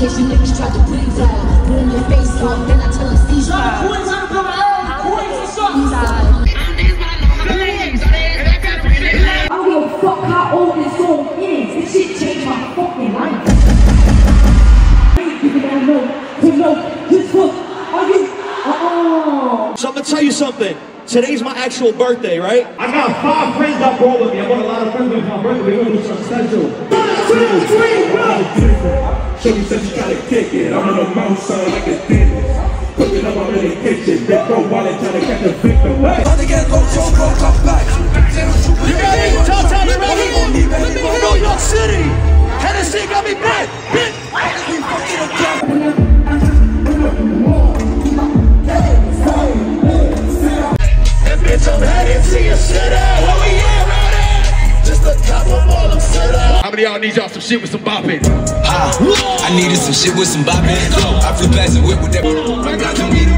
case you niggas tried to breathe out. Put in your face off, then I tell them cease fire. Queens out the air. Queens, what's up? I don't give a fuck how old this song is. This shit changed my fucking life. People that know to know this book. Are you? Oh. So I'm gonna tell you something. Today's my actual birthday, right? I got five friends that roll with me. I want a lot of friends with my birthday. We're gonna do something special. One, two, three, go! Shorty said she gotta kick it. I'm on the mouth, sound like a dentist. Cooking up, I'm in the kitchen. Big bro wallet trying to catch a victim. Hey. You ready? Telltale, you ready? Of y'all need y'all some shit with some bopping? Ah, I needed some shit with some bopping. I flew past the whip with that.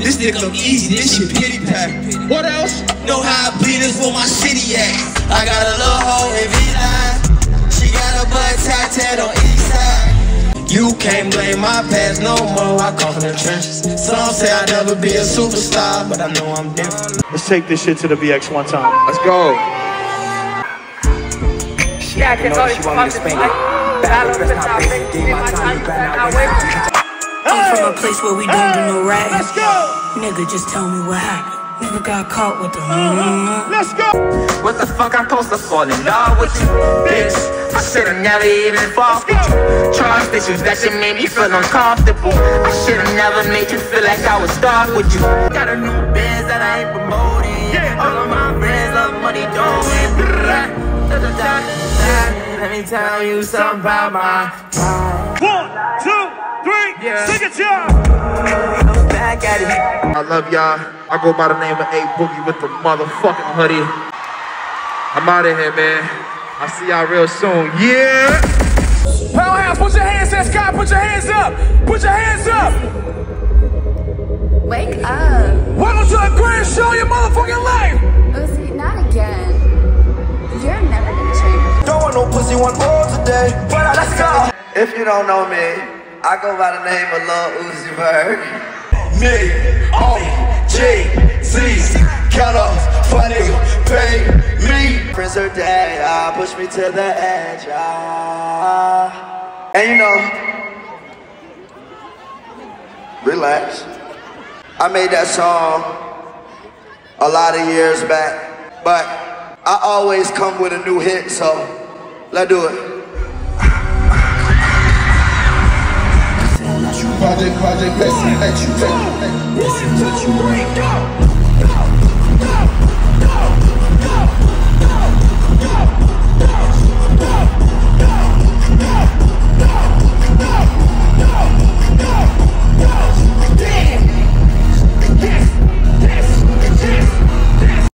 This nigga look easy, this shit pity pack. What else? Know how I bleed is where my city at. I got a little hoe in V9. She got a butt tattooed on each side. You can't blame my past no more. I come from the trenches. Some say I'll never be a superstar, but I know I'm different. Let's take this shit to the BX one time. Let's go. Yeah, I can know she want me to spank it. Battle, but not basic. Gave my time, you better not waste it. I'm from a place where we don't do no ragging. Let's go. Nigga, just tell me what happened. Nigga got caught with the mm Let's go. What the fuck I'm supposed to fall in love with you, bitch? I should've never even fought with you. Trust issues that shit made me feel uncomfortable. I should've never made you feel like I was stuck with you. Got a new biz that I ain't promoting. Yeah. All of my friends love money, don't Let me tell you something about my time. One, two, three. Yeah. Sing it, y'all. Look back at it. I love y'all. I go by the name of A Boogie with the motherfucking hoodie. I'm out of here, man. I'll see y'all real soon. Yeah! Powerhouse, put your hands up. Scott, put your hands up. Put your hands up. Wake up. Welcome to the grand show your motherfucking life. Uzi, not again. You're never gonna change. Don't want no pussy one more today. But let's go. If you don't know me, I go by the name of Lil Uzi Vert. Me, O, G, Z, count up, funny, pay me. Prince or dad, ah, push me to the edge. Ah. And you know, relax. I made that song a lot of years back, but I always come with a new hit, so let's do it. Project, project, listen, let you take. One, two, three, go.